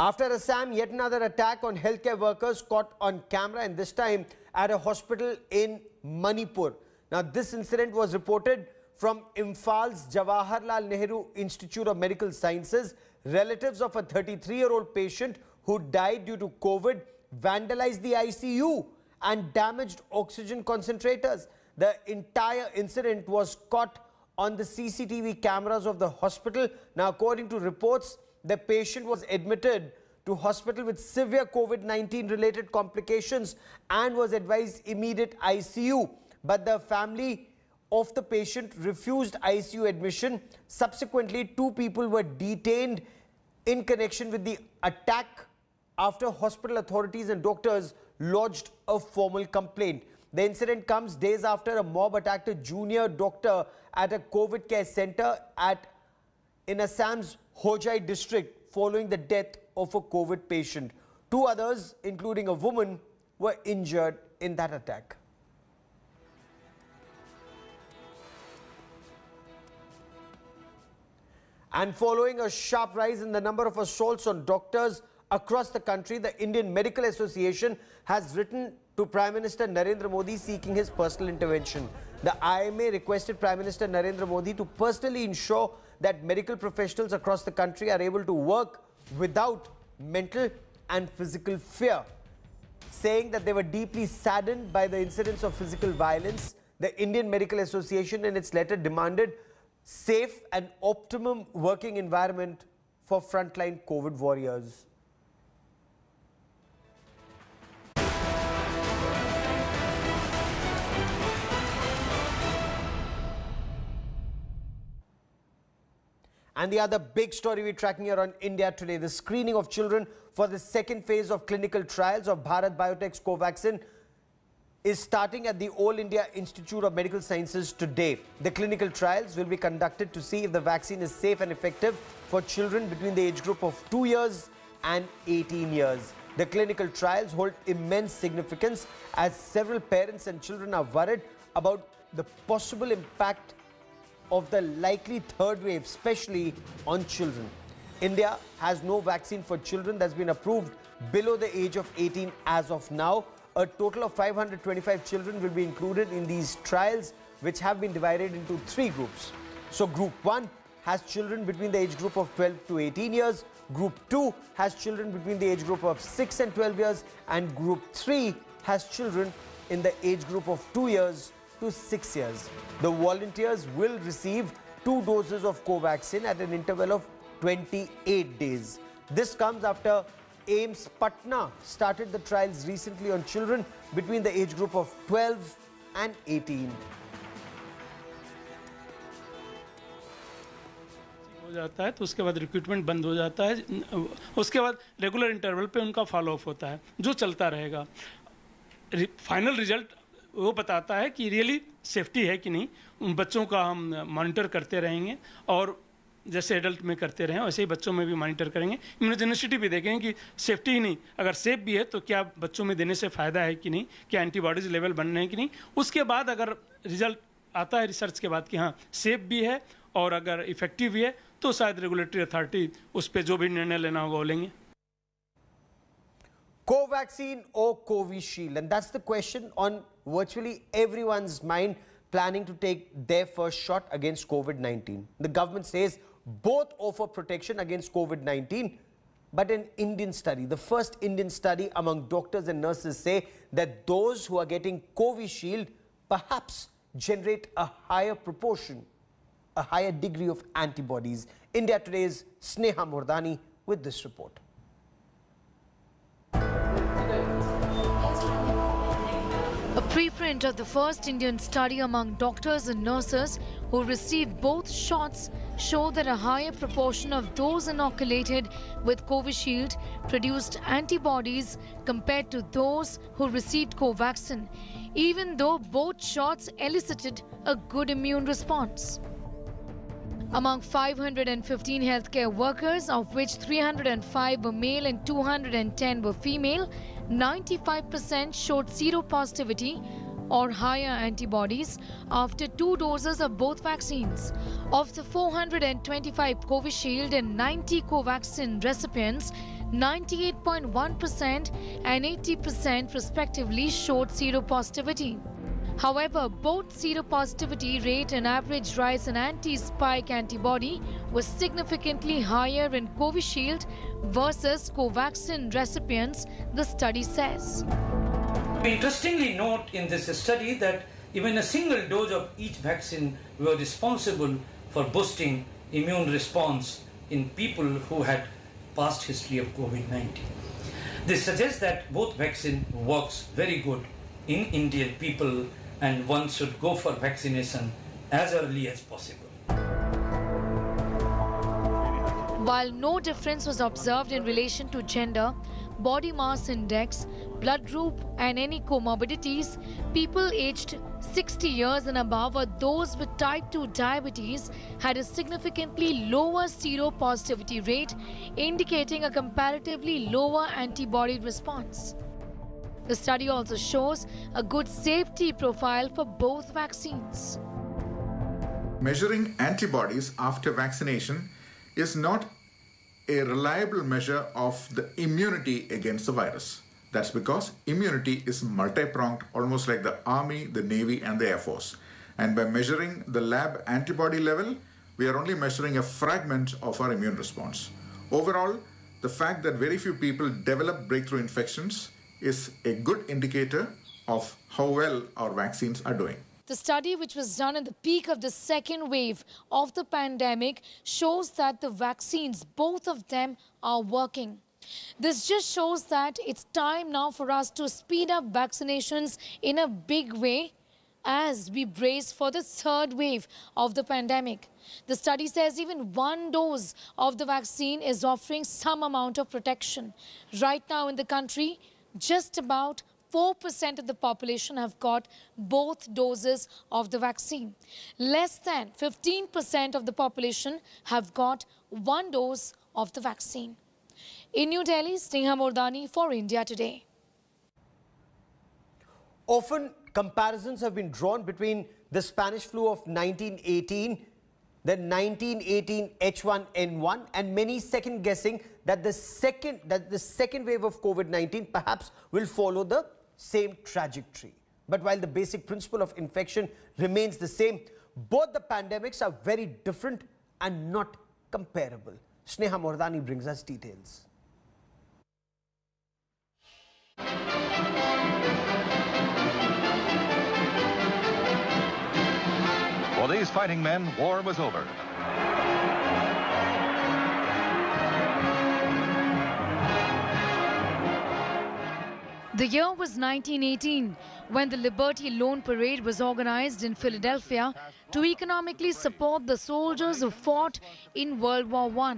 After Assam, yet another attack on healthcare workers caught on camera and this time at a hospital in Manipur. Now this incident was reported from Imphal's Jawaharlal Nehru Institute of Medical Sciences. Relatives of a 33-year-old patient who died due to COVID vandalized the ICU and damaged oxygen concentrators. The entire incident was caught on the CCTV cameras of the hospital. Now, according to reports, the patient was admitted to hospital with severe COVID-19 related complications and was advised immediate ICU. But the family of the patient refused ICU admission. Subsequently, two people were detained in connection with the attack after hospital authorities and doctors lodged a formal complaint. The incident comes days after a mob attacked a junior doctor at a COVID care center at in Assam's Hojai district following the death of a COVID patient. Two others, including a woman, were injured in that attack. And following a sharp rise in the number of assaults on doctors across the country, the Indian Medical Association has written to Prime Minister Narendra Modi seeking his personal intervention. The IMA requested Prime Minister Narendra Modi to personally ensure that medical professionals across the country are able to work without mental and physical fear. Saying that they were deeply saddened by the incidents of physical violence, the Indian Medical Association in its letter demanded safe and optimum working environment for frontline COVID warriors. And the other big story we're tracking here on India today, the screening of children for the second phase of clinical trials of Bharat Biotech's Covaxin is starting at the All India Institute of Medical Sciences today. The clinical trials will be conducted to see if the vaccine is safe and effective for children between the age group of 2 years and 18 years. The clinical trials hold immense significance as several parents and children are worried about the possible impact of the likely third wave, especially on children. India has no vaccine for children that's been approved below the age of 18 as of now. A total of 525 children will be included in these trials, which have been divided into three groups. So group 1 has children between the age group of 12 to 18 years. Group 2 has children between the age group of 6 and 12 years. And group 3 has children in the age group of 2 years to 6 years. The volunteers will receive two doses of Covaxin at an interval of 28 days. This comes after AIIMS Patna started the trials recently on children between the age group of 12 and 18. हो जाता है तो उसके बाद recruitment बंद हो जाता है उसके बाद रेगुलर इंटरवल पे उनका फॉलोअप होता है जो चलता रहेगा फाइनल रिजल्ट वो बताता है कि रियली सेफ्टी है कि नहीं। उन बच्चों का हम मॉनिटर करते रहेंगे और जैसे एडल्ट में करते रहें, वैसे ही बच्चों में भी मॉनिटर करेंगे। इम्यूनोजेनिसिटी भी देखेंगे कि सेफ्टी ही नहीं। अगर सेफ़ भी है तो क्या बच्चों में देने से फ़ायदा है कि नहीं? क्या एंटीबॉडीज लेवल बन रहे हैं कि नहीं? उसके बाद अगर रिज़ल्ट आता है रिसर्च के बाद कि हाँ सेफ़ भी है और अगर इफ़ेक्टिव भी है तो शायद रेगुलेटरी अथॉरिटी उस पर जो भी निर्णय लेना होगा वो लेंगे। Covaxin or Covishield? And that's the question on virtually everyone's mind planning to take their first shot against COVID-19. The government says both offer protection against COVID-19, but an Indian study, the first Indian study among doctors and nurses say that those who are getting Covishield perhaps generate a higher proportion, a higher degree of antibodies. India Today's Sneha Mordani with this report. Preprint of the first Indian study among doctors and nurses who received both shots show that a higher proportion of those inoculated with Covishield produced antibodies compared to those who received Covaxin, even though both shots elicited a good immune response. Among 515 healthcare workers, of which 305 were male and 210 were female, 95% showed seropositivity or higher antibodies after two doses of both vaccines. Of the 425 Covishield and 90 Covaxin recipients, 98.1% and 80% respectively showed seropositivity. However, both seropositivity rate and average rise in anti-spike antibody was significantly higher in Covishield versus Covaxin recipients, the study says. We interestingly note in this study that even a single dose of each vaccine were responsible for boosting immune response in people who had past history of COVID-19. This suggests that both vaccine works very good in Indian people and one should go for vaccination as early as possible. While no difference was observed in relation to gender, body mass index, blood group and any comorbidities, people aged 60 years and above or those with type 2 diabetes had a significantly lower seropositivity rate, indicating a comparatively lower antibody response. The study also shows a good safety profile for both vaccines. Measuring antibodies after vaccination is not a reliable measure of the immunity against the virus. That's because immunity is multi pronged, almost like the Army, the Navy, and the Air Force. And by measuring the lab antibody level, we are only measuring a fragment of our immune response. Overall, the fact that very few people develop breakthrough infections is a good indicator of how well our vaccines are doing. The study, which was done at the peak of the second wave of the pandemic, shows that the vaccines, both of them, are working. This just shows that it's time now for us to speed up vaccinations in a big way as we brace for the third wave of the pandemic. The study says even one dose of the vaccine is offering some amount of protection. Right now in the country, just about 4% of the population have got both doses of the vaccine. Less than 15% of the population have got one dose of the vaccine. In New Delhi, Sneha Mordani for India Today. Often comparisons have been drawn between the Spanish flu of 1918 the 1918 H1N1 and many second guessing that the second that the second wave of COVID-19 perhaps will follow the same trajectory. But while the basic principle of infection remains the same, both the pandemics are very different and not comparable. Sneha Mordani brings us details. For these fighting men, war was over. The year was 1918 when the Liberty Loan Parade was organized in Philadelphia to economically support the soldiers who fought in World War I.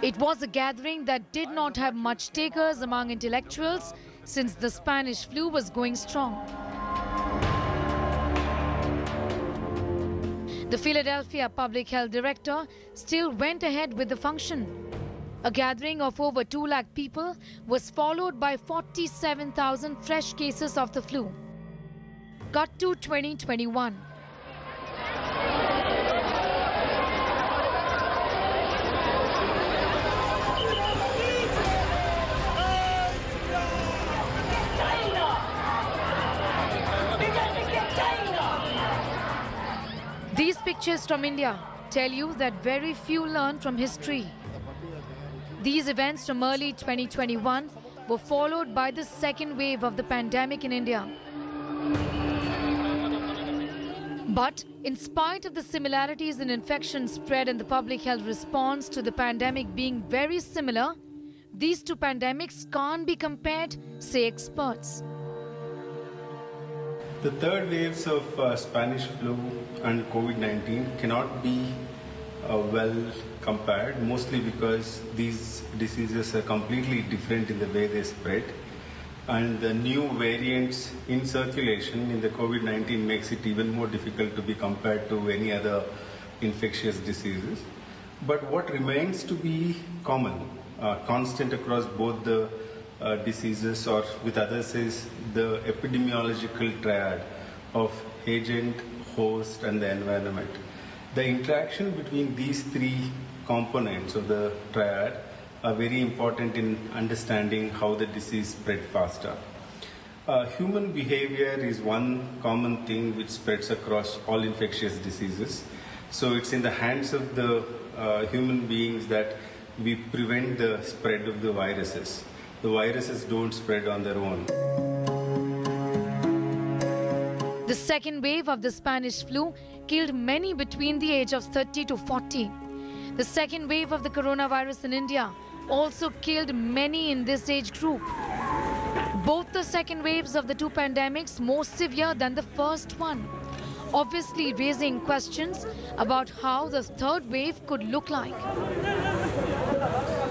It was a gathering that did not have much takers among intellectuals since the Spanish flu was going strong. The Philadelphia Public Health Director still went ahead with the function. A gathering of over 2 lakh people was followed by 47,000 fresh cases of the flu. Cut to 2021. These pictures from India tell you that very few learn from history. These events from early 2021 were followed by the second wave of the pandemic in India. But in spite of the similarities in infection spread and the public health response to the pandemic being very similar, these two pandemics can't be compared, say experts. The third waves of uh, Spanish flu and COVID-19 cannot be uh, well compared, mostly because these diseases are completely different in the way they spread. And the new variants in circulation in the COVID-19 makes it even more difficult to be compared to any other infectious diseases. But what remains to be common, uh, constant across both the uh, diseases or with others is the epidemiological triad of agent, host and the environment. The interaction between these three components of the triad are very important in understanding how the disease spread faster. Uh, human behavior is one common thing which spreads across all infectious diseases. So it's in the hands of the uh, human beings that we prevent the spread of the viruses. The viruses don't spread on their own. The second wave of the Spanish flu killed many between the age of 30 to 40. The second wave of the coronavirus in India also killed many in this age group. Both the second waves of the two pandemics more severe than the first one, obviously raising questions about how the third wave could look like.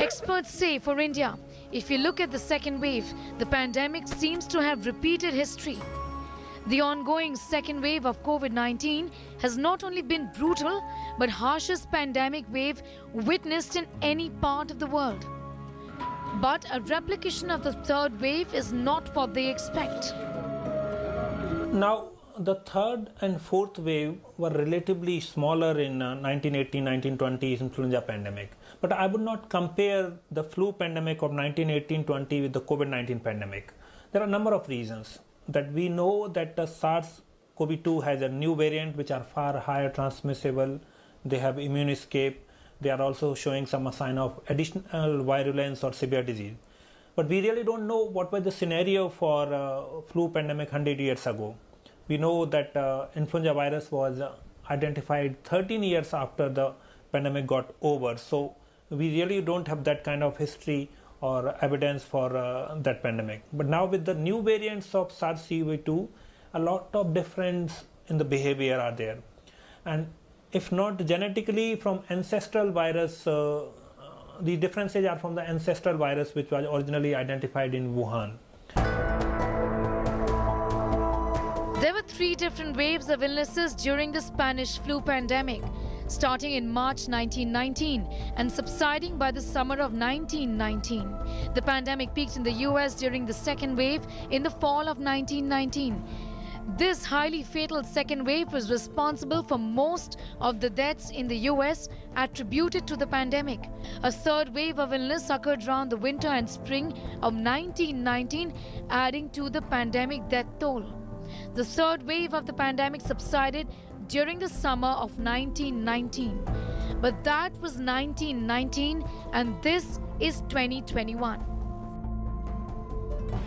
Experts say for India, if you look at the second wave, the pandemic seems to have repeated history. The ongoing second wave of COVID 19 has not only been brutal, but harshest pandemic wave witnessed in any part of the world. But a replication of the third wave is not what they expect. Now, the third and fourth wave were relatively smaller in uh, 1918-1920 influenza pandemic. But I would not compare the flu pandemic of 1918-20 with the COVID-19 pandemic. There are a number of reasons that we know that the SARS-CoV-2 has a new variant which are far higher transmissible. They have immune escape. They are also showing some sign of additional virulence or severe disease. But we really don't know what was the scenario for uh, flu pandemic 100 years ago. We know that uh, influenza virus was uh, identified 13 years after the pandemic got over. So we really don't have that kind of history or evidence for uh, that pandemic. But now with the new variants of SARS-CoV-2, a lot of difference in the behavior are there, and if not genetically from ancestral virus, uh, the differences are from the ancestral virus which was originally identified in Wuhan. There were three different waves of illnesses during the Spanish flu pandemic, starting in March 1919 and subsiding by the summer of 1919. The pandemic peaked in the US during the second wave in the fall of 1919. This highly fatal second wave was responsible for most of the deaths in the US attributed to the pandemic. A third wave of illness occurred around the winter and spring of 1919, adding to the pandemic death toll. The third wave of the pandemic subsided during the summer of 1919. But that was 1919 and this is 2021.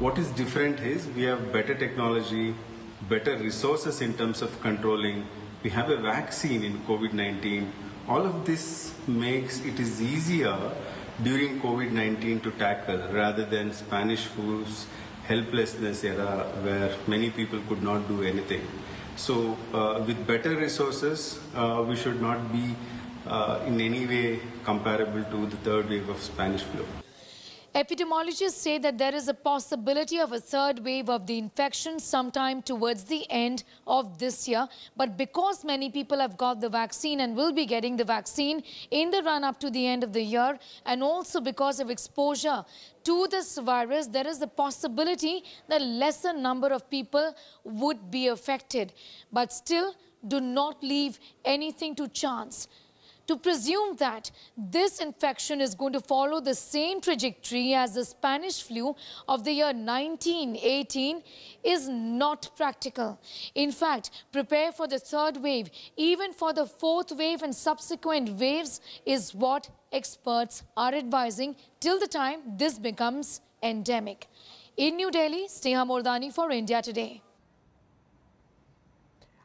What is different is we have better technology, better resources in terms of controlling. We have a vaccine in COVID 19. All of this makes it is easier during COVID 19 to tackle rather than Spanish flu's helplessness era where many people could not do anything. So, uh, with better resources, uh, we should not be uh, in any way comparable to the third wave of Spanish flu. Epidemiologists say that there is a possibility of a third wave of the infection sometime towards the end of this year. But because many people have got the vaccine and will be getting the vaccine in the run up to the end of the year, and also because of exposure to this virus, there is a possibility that a lesser number of people would be affected. But still, do not leave anything to chance to presume that this infection is going to follow the same trajectory as the Spanish flu of the year 1918 is not practical. In fact, prepare for the third wave, even for the fourth wave and subsequent waves is what experts are advising till the time this becomes endemic. In New Delhi, Sneha Mordani for India Today.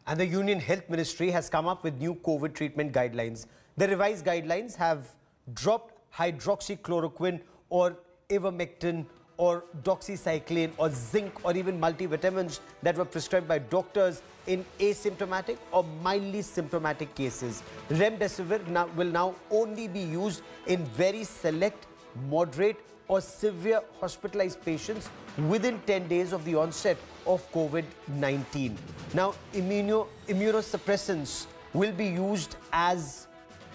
And the Union Health Ministry has come up with new COVID treatment guidelines. The revised guidelines have dropped hydroxychloroquine or ivermectin or doxycycline or zinc or even multivitamins that were prescribed by doctors in asymptomatic or mildly symptomatic cases. Remdesivir now, will now only be used in very select, moderate or severe hospitalized patients within 10 days of the onset of COVID-19. Now, immuno, immunosuppressants will be used as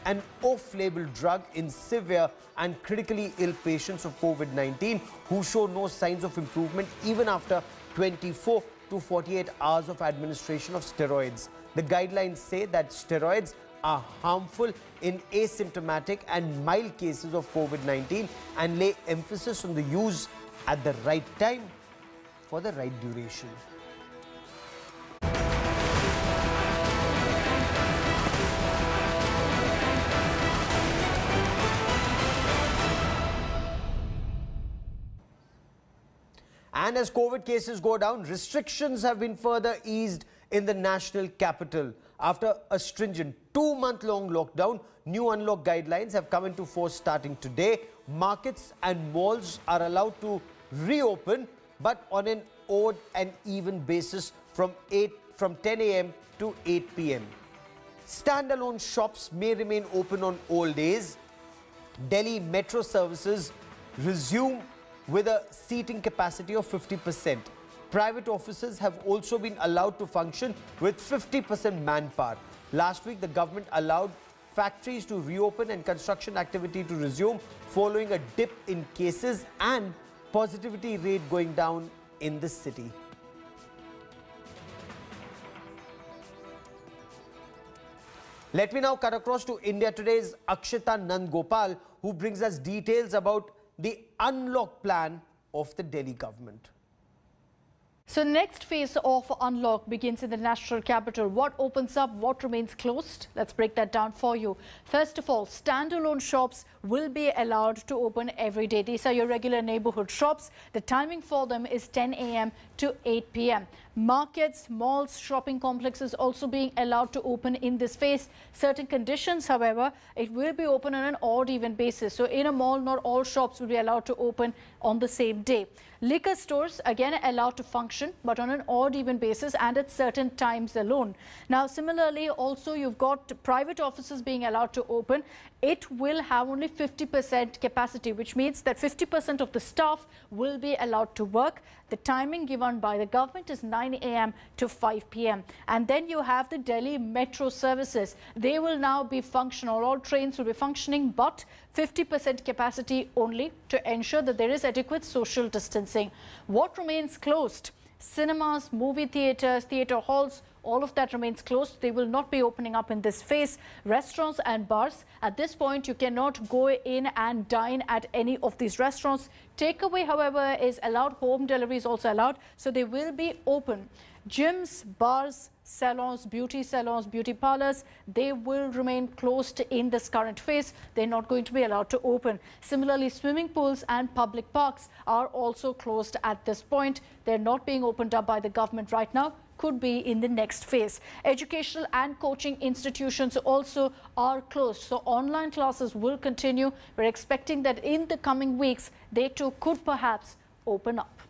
an off-label drug in severe and critically ill patients of COVID-19 who show no signs of improvement even after 24 to 48 hours of administration of steroids. The guidelines say that steroids are harmful in asymptomatic and mild cases of COVID-19 and lay emphasis on the use at the right time for the right duration. And as COVID cases go down, restrictions have been further eased in the national capital. After a stringent two-month-long lockdown, new unlock guidelines have come into force starting today. Markets and malls are allowed to reopen, but on an odd and even basis from 8 from 10 a.m. to 8 p.m. Standalone shops may remain open on all days. Delhi metro services resume with a seating capacity of 50%. Private offices have also been allowed to function with 50% manpower. Last week, the government allowed factories to reopen and construction activity to resume following a dip in cases and positivity rate going down in the city. Let me now cut across to India Today's Akshita Nandgopal, who brings us details about the unlock plan of the Delhi government. So next phase of unlock begins in the national capital. What opens up, what remains closed? Let's break that down for you. First of all, standalone shops will be allowed to open every day. These are your regular neighborhood shops. The timing for them is 10 a.m. to 8 p.m. Markets, malls, shopping complexes also being allowed to open in this phase. Certain conditions, however, it will be open on an odd even basis. So in a mall, not all shops will be allowed to open on the same day. Liquor stores, again, allowed to function, but on an odd even basis and at certain times alone. Now, similarly, also you've got private offices being allowed to open. It will have only 50% capacity, which means that 50% of the staff will be allowed to work. The timing given by the government is 9 a.m. to 5 p.m. And then you have the Delhi metro services. They will now be functional. All trains will be functioning, but 50% capacity only to ensure that there is adequate social distancing. What remains closed? Cinemas, movie theatres, theatre halls, all of that remains closed. They will not be opening up in this phase. Restaurants and bars, at this point, you cannot go in and dine at any of these restaurants. Takeaway, however, is allowed. Home delivery is also allowed. So they will be open. Gyms, bars, salons, beauty salons, beauty parlors, they will remain closed in this current phase. They're not going to be allowed to open. Similarly, swimming pools and public parks are also closed at this point. They're not being opened up by the government right now could be in the next phase. Educational and coaching institutions also are closed. So online classes will continue. We're expecting that in the coming weeks, they too could perhaps open up.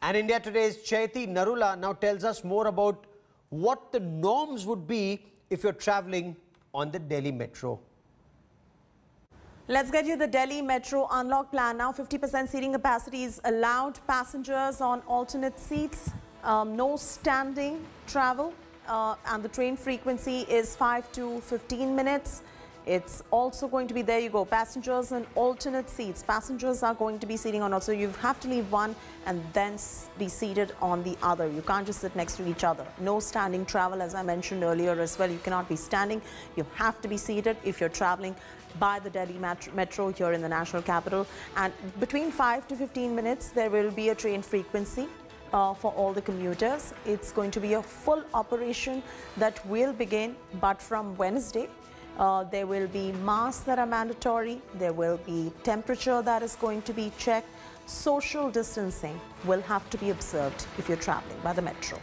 And India Today's Chaiti Narula now tells us more about what the norms would be if you're traveling on the Delhi Metro. Let's get you the Delhi Metro unlock plan now. 50% seating capacity is allowed. Passengers on alternate seats. Um, no standing travel. Uh, and the train frequency is 5 to 15 minutes. It's also going to be, there you go, passengers and alternate seats. Passengers are going to be sitting on also. You have to leave one and then be seated on the other. You can't just sit next to each other. No standing travel, as I mentioned earlier as well. You cannot be standing. You have to be seated if you're traveling by the Delhi Metro here in the national capital. And between 5 to 15 minutes, there will be a train frequency uh, for all the commuters. It's going to be a full operation that will begin, but from Wednesday. Uh, there will be masks that are mandatory. There will be temperature that is going to be checked. Social distancing will have to be observed if you're traveling by the metro.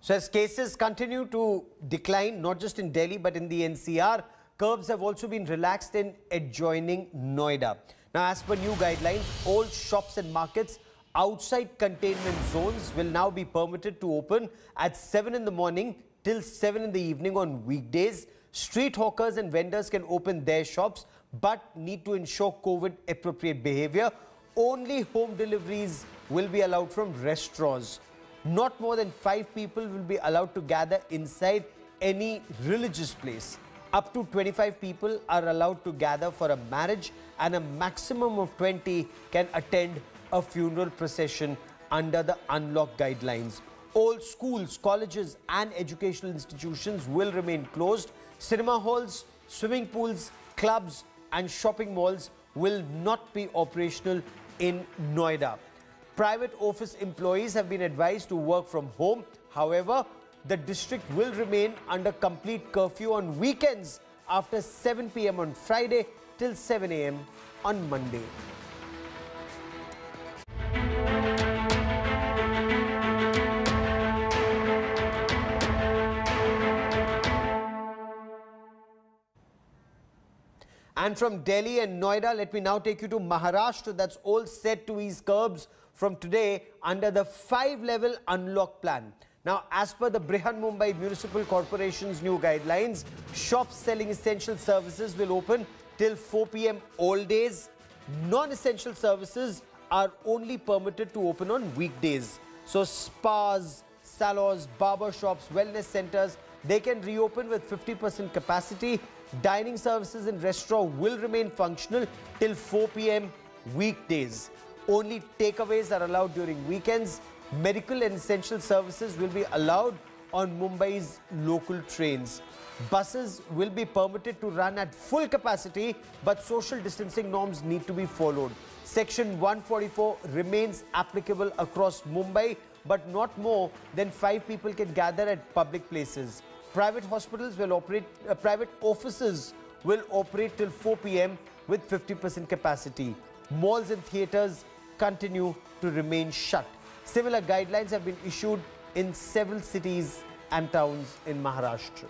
So as cases continue to decline, not just in Delhi, but in the NCR, curbs have also been relaxed in adjoining Noida. Now, as per new guidelines, all shops and markets outside containment zones will now be permitted to open at 7 in the morning till 7 in the evening on weekdays. Street hawkers and vendors can open their shops but need to ensure COVID appropriate behavior. Only home deliveries will be allowed from restaurants. Not more than five people will be allowed to gather inside any religious place. Up to 25 people are allowed to gather for a marriage and a maximum of 20 can attend a funeral procession under the unlock guidelines. All schools, colleges and educational institutions will remain closed. Cinema halls, swimming pools, clubs and shopping malls will not be operational in Noida. Private office employees have been advised to work from home. However, the district will remain under complete curfew on weekends after 7 pm on Friday till 7 am on Monday. And from Delhi and Noida, let me now take you to Maharashtra. That's all set to ease curbs from today under the five-level unlock plan. Now, as per the Brihan Mumbai Municipal Corporation's new guidelines, shops selling essential services will open till 4 p.m. all days. Non-essential services are only permitted to open on weekdays. So spas, salons, barber shops, wellness centers, they can reopen with 50% capacity. Dining services in restaurant will remain functional till 4 p.m. weekdays. Only takeaways are allowed during weekends. Medical and essential services will be allowed on Mumbai's local trains. Buses will be permitted to run at full capacity, but social distancing norms need to be followed. Section 144 remains applicable across Mumbai, but not more than five people can gather at public places. Private hospitals will operate, uh, private offices will operate till 4 p.m. with 50% capacity. Malls and theatres continue to remain shut. Similar guidelines have been issued in several cities and towns in Maharashtra.